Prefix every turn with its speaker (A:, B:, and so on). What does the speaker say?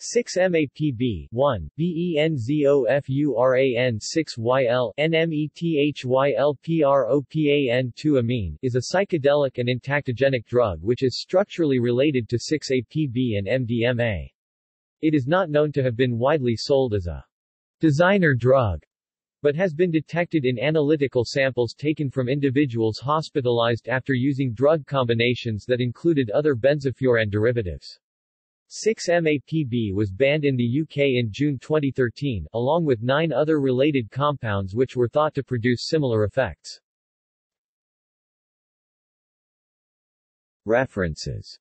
A: 6-MAPB 1, BENZOFURAN 6YL NMETHYLPROPAN 2 amine is a psychedelic and entactogenic drug which is structurally related to 6-APB and MDMA. It is not known to have been widely sold as a designer drug, but has been detected in analytical samples taken from individuals hospitalized after using drug combinations that included other benzofuran derivatives. 6-MAPB was banned in the UK in June 2013, along with nine other related compounds which were thought to produce similar effects. References